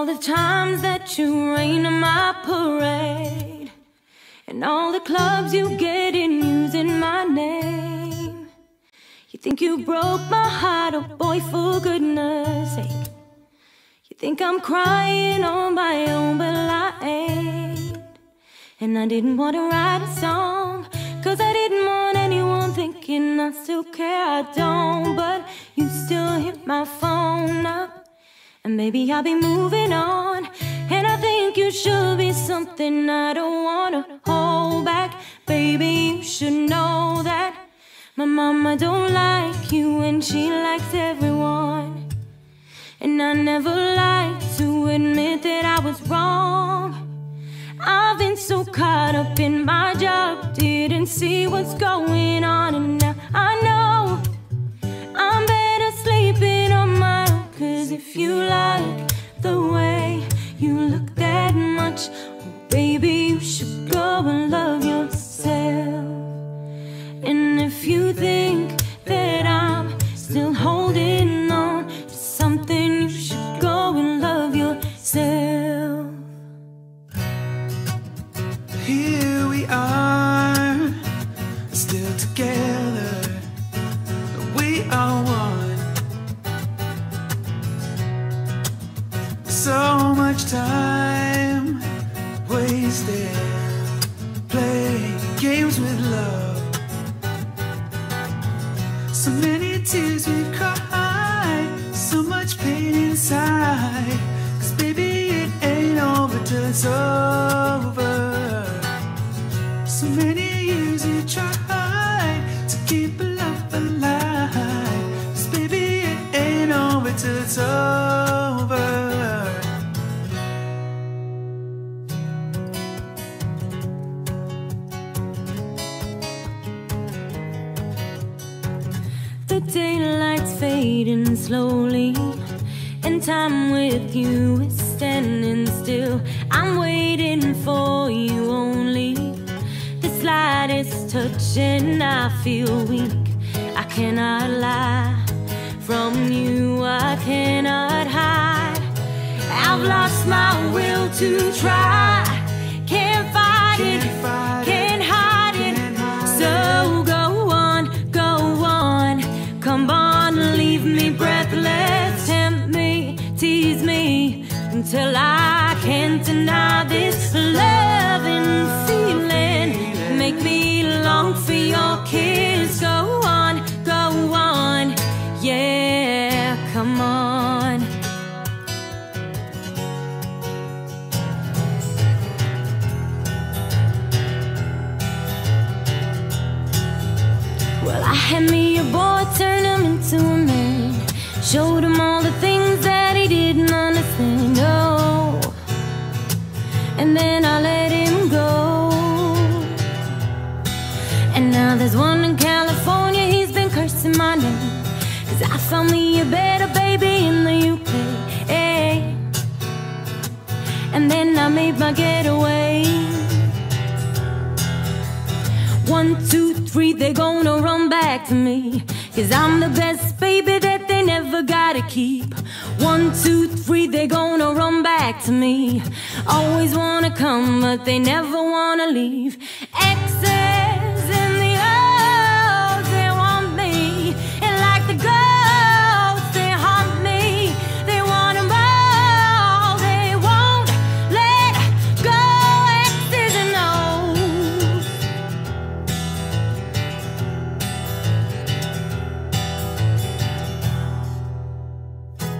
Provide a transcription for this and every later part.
all the times that you rain on my parade, and all the clubs you get in using my name. You think you broke my heart, oh boy, for goodness sake. You think I'm crying on my own, but I ain't. And I didn't want to write a song, cause I didn't want anyone thinking I still care. I don't, but you still hit my phone up. And maybe I'll be moving on. And I think you should be something I don't wanna hold back. Baby, you should know that my mama don't like you and she likes everyone. And I never like to admit that I was wrong. I've been so caught up in my job, didn't see what's going on, and now I know I'm better sleeping on my own. Cause if you much, baby, you should go and love yourself. And if you think that I'm still holding on to something, you should go and love yourself. Here we are, still together. We are one. Playing games with love. So many tears we cried, so much pain inside. Cause baby, it ain't it's over. So many years we tried to keep love alive. Cause baby, it ain't it's over. Fading slowly, and time with you is standing still. I'm waiting for you only. The slightest touch, and I feel weak. I cannot lie from you, I cannot hide. I've lost my will to try. Until I can't deny this love and feeling. Make me long for your kiss. Go on, go on. Yeah, come on. Well, I had me a boy, turned him into a man. Showed him all the things that he didn't understand. Found me a better baby in the UK. And then I made my getaway. One, two, three, they're gonna run back to me. Cause I'm the best baby that they never gotta keep. One, two, three, they're gonna run back to me. Always wanna come, but they never wanna leave. Exes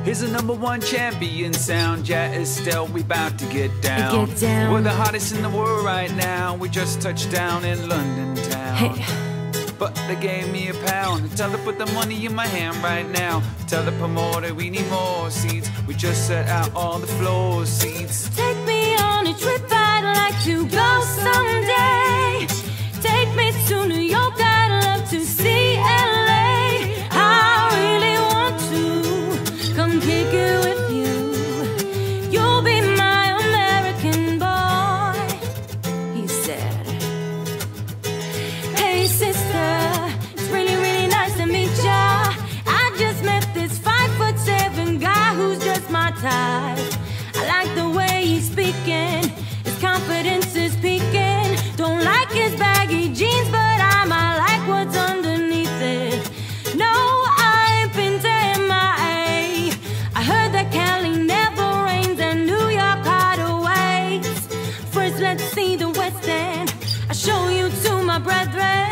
Here's the number one champion sound, yeah, Estelle. We bout to get down. Get down. We're the hottest in the world right now. We just touched down in London town. Hey. But they gave me a pound. Tell her put the money in my hand right now. Tell the promoter we need more seats. We just set out all the floor seats. Take me on a trip, I'd like to go someday. hypnotized. I like the way he's speaking, his confidence is peaking. Don't like his baggy jeans, but I might like what's underneath it. No, I ain't been to MIA. I heard that Cali never rains and New York hideaways. First, let's see the West End. I'll show you to my brethren.